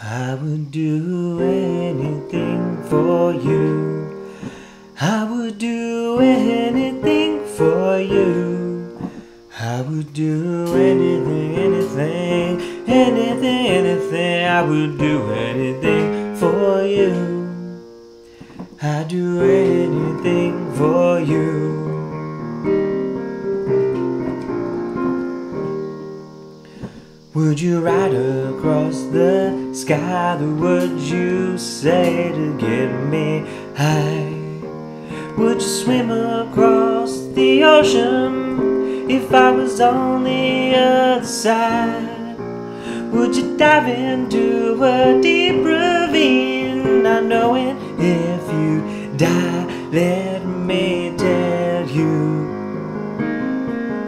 I would do anything for you. I would do anything for you. I would do anything, anything, anything, anything. I would do anything for you. I'd do anything for you. Would you ride across the sky? The words you say to get me high. Would you swim across the ocean if I was on the other side? Would you dive into a deep ravine, not knowing if you die? Let me tell you.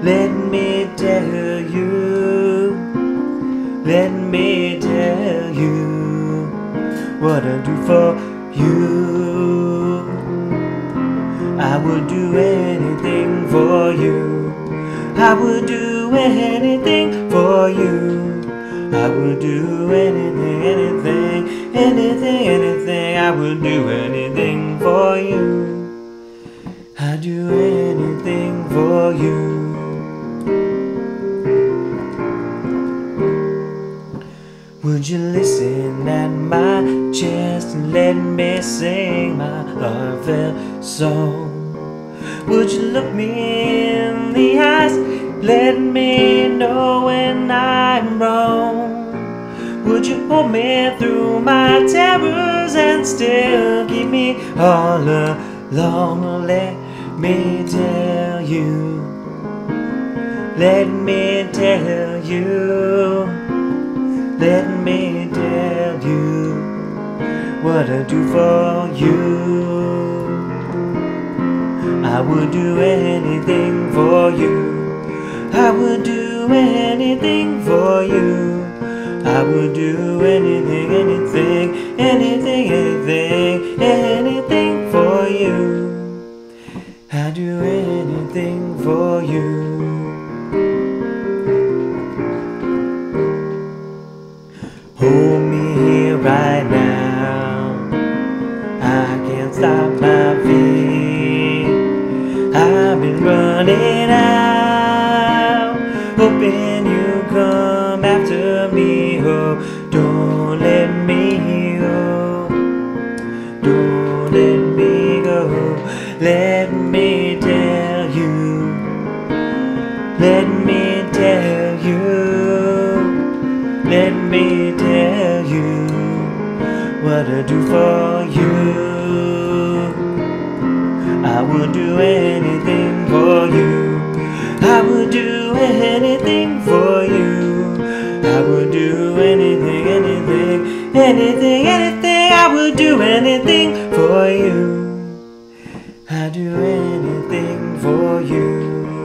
Let me me tell you what I do for you. I would do anything for you. I would do anything for you. I would do anything, anything, anything, anything. I would do anything for you. I'd do anything for you. You listen at my chest and let me sing my heartfelt song? Would you look me in the eyes, let me know when I'm wrong? Would you hold me through my terrors and still keep me all along? Let me tell you, let me tell you. Let me tell you what I do for you. I would do anything for you. I would do anything for you. I would do anything, anything, anything, anything, anything for you. I'd do anything for you. Hold me here right now. I can't stop my feet. I've been running out, hoping you come after me. Oh, don't let me go. Don't let me go. Let me tell you. Let me tell you. Let me what I do for you. I would do anything for you. I would do anything for you. I would do anything, anything, anything, anything. I would do anything for you. I'd do anything for you.